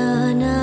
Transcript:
na na